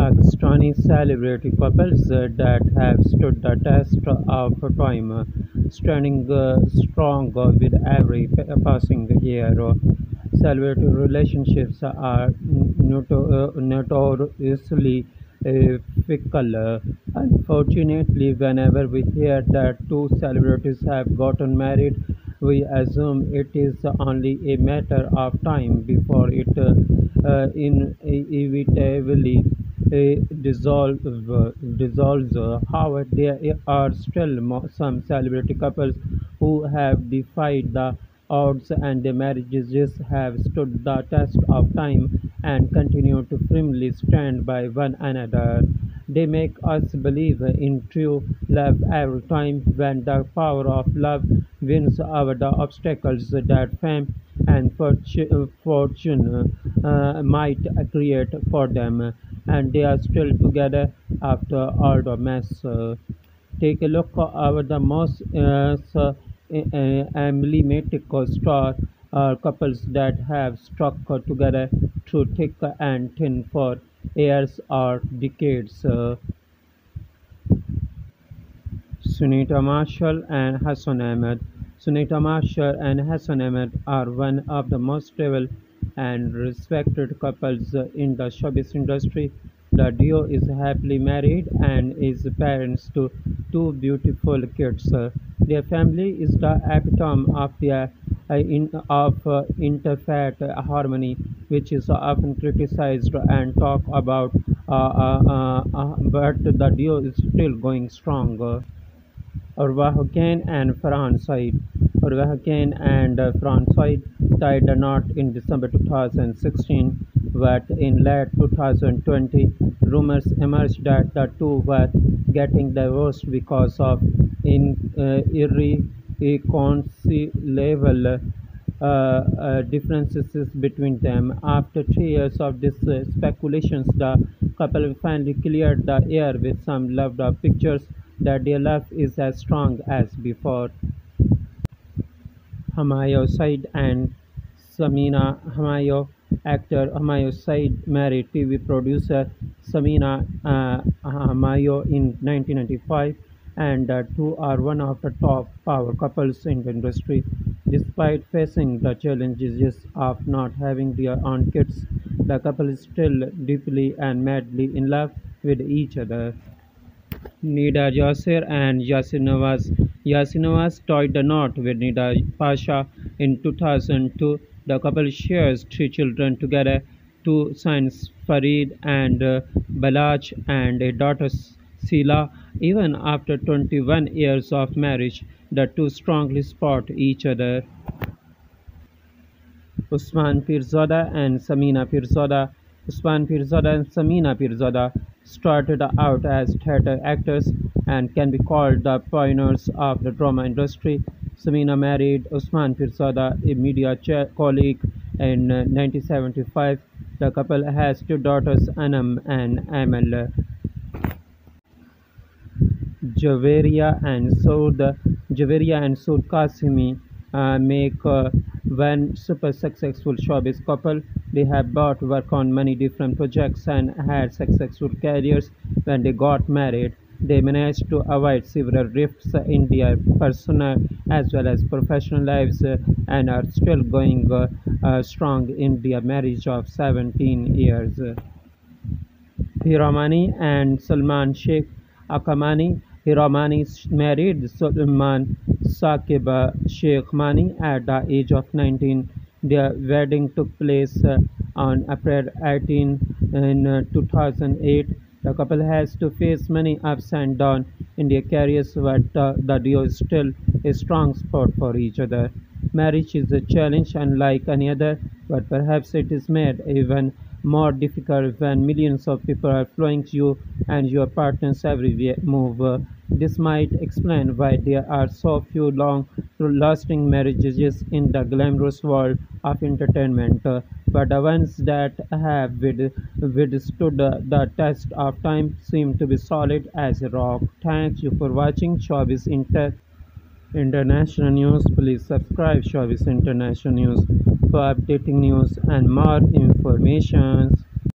Pakistani celebrity couples uh, that have stood the test of time, standing uh, strong with every passing year. Celebrity relationships are uh, notoriously fickle. Unfortunately, whenever we hear that two celebrities have gotten married, we assume it is only a matter of time before it inevitably uh, dissolve, dissolves. However, there are still some celebrity couples who have defied the odds and their marriages have stood the test of time and continue to firmly stand by one another. They make us believe in true love every time when the power of love wins over the obstacles that fame and fortu- fortune uh, might create for them, and they are still together after all the mess. Uh, take a look over the most uh, uh, emblematic star uh, couples that have stuck together through thick and thin for years or decades. Uh, Sunita Marshall and Hassan Ahmed. Sunita Marshall and Hassan Ahmed are one of the most stable and respected couples in the showbiz industry. The duo is happily married and is parents to two beautiful kids. Their family is the epitome of their uh, in, of uh, interfaith harmony, which is often criticized and talked about, uh, uh, uh, but the duo is still going strong. Urwa Hocane and Farhan Saeed. Urwa Hocane and Farhan Saeed tied the knot in December 2016, but in late 2020, rumors emerged that the two were getting divorced because of in, uh, irreconcilable uh, uh, differences between them. After three years of these uh, speculations, the couple finally cleared the air with some loved up pictures that their love is as strong as before. Humayun Saeed and Samina Humayun, actor Humayun Saeed married TV producer Samina uh, Humayun in 1995 and the two are one of the top power couples in the industry. Despite facing the challenges of not having their own kids, the couple is still deeply and madly in love with each other. Nida Yasir and Yasir Nawaz. Yasir Nawaz tied the knot with Nida Pasha in 2002. The couple shares three children together, two sons Farid and uh, Balaj and a daughter Sila. Even after 21 years of marriage, the two strongly support each other. Usman Pirzada and Samina Pirzada. Usman Pirzada and Samina Pirzada started out as theatre actors and can be called the pioneers of the drama industry. Samina married Usman Pirzada, a media colleague, in uh, 1975. The couple has two daughters, Anam and Amal. Javeria and Saud Javeria and Saud Qasimi uh, make uh, one super successful showbiz couple. They have both worked on many different projects and had successful careers. When they got married, they managed to avoid several rifts in their personal as well as professional lives and are still going uh, uh, strong in their marriage of 17 years. Hira Mani and Salman Sheikh Akamani. Hira Mani married Salman Sakiba Sheikh Mani at the age of 19. Their wedding took place uh, on April 18 in uh, 2008. The couple has to face many ups and downs in their careers, but uh, the duo is still a strong support for each other. Marriage is a challenge unlike any other, but perhaps it is made even more difficult when millions of people are following you and your partner's every move. This might explain why there are so few long lasting marriages in the glamorous world of entertainment, but the ones that have withstood the test of time seem to be solid as a rock. Thank you for watching Showbiz Inter. International News. Please subscribe Showbiz International News for updating news and more information.